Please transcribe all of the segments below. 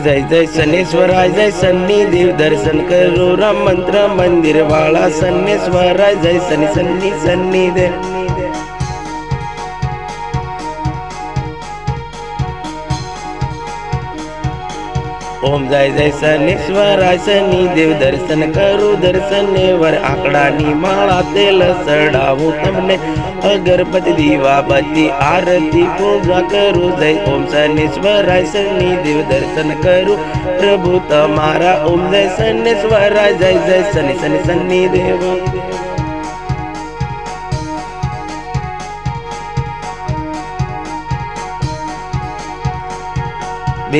जय जय शनेश्वराय जय सन्नी देव दर्शन करो राम मंत्र मंदिर वाला शनेश्वराय जय सनी सन्नी सन्नी देव ઓમ જય જય શનિશ્વરાય શનિદેવ દર્શન કરું, દર્શને વર આંકડાની માળા તેલ સડાવું તમને. અગરબત્તી, દીવાબત્તી, આરતી, પૂજા કરું, જય ઓમ શનિશ્વરાય શનિદેવ દર્શન કરું. પ્રભુ તમારા ઓમ જય શનિશ્વરાય જય જય શનિ શનિ શનિ દેવ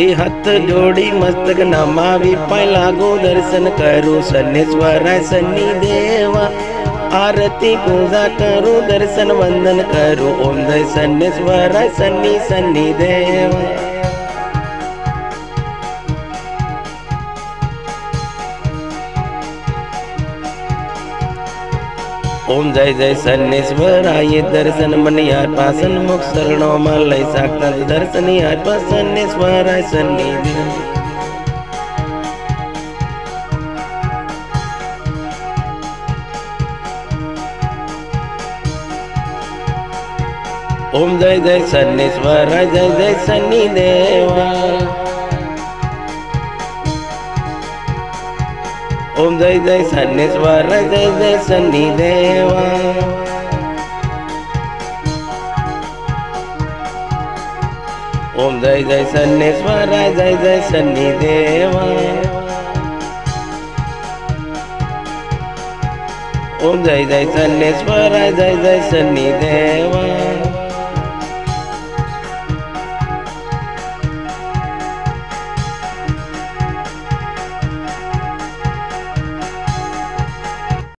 हथ जोड़ी मस्तक नमावी पाय लागो दर्शन करू शनेश्वराय शनि देवा। आरती पूजा करो, दर्शन वंदन करो। ओम जय शनेश्वराय शनि शनि देवा। ओम जय जय शनेश्वराय दर्शन मन यार पासन, मुख शरणों मलय साक्षात दर्शन यार शनि देव। ओम जय जय शनेश्वर जय जय शनि देवा। ओम जय जय सन्नेश्वर जय जय शनि देवा ओम जय जय सन्नेश्वर जय जय शनि देवा ओम जय जय सन्नेश्वर जय जय शनि देवा